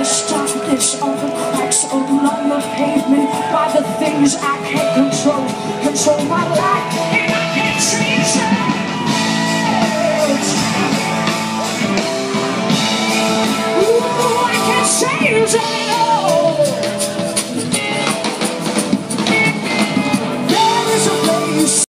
the this. of the cracks along the pavement by the things I can't control. Control my life and I can't change it. Ooh, I can't change it.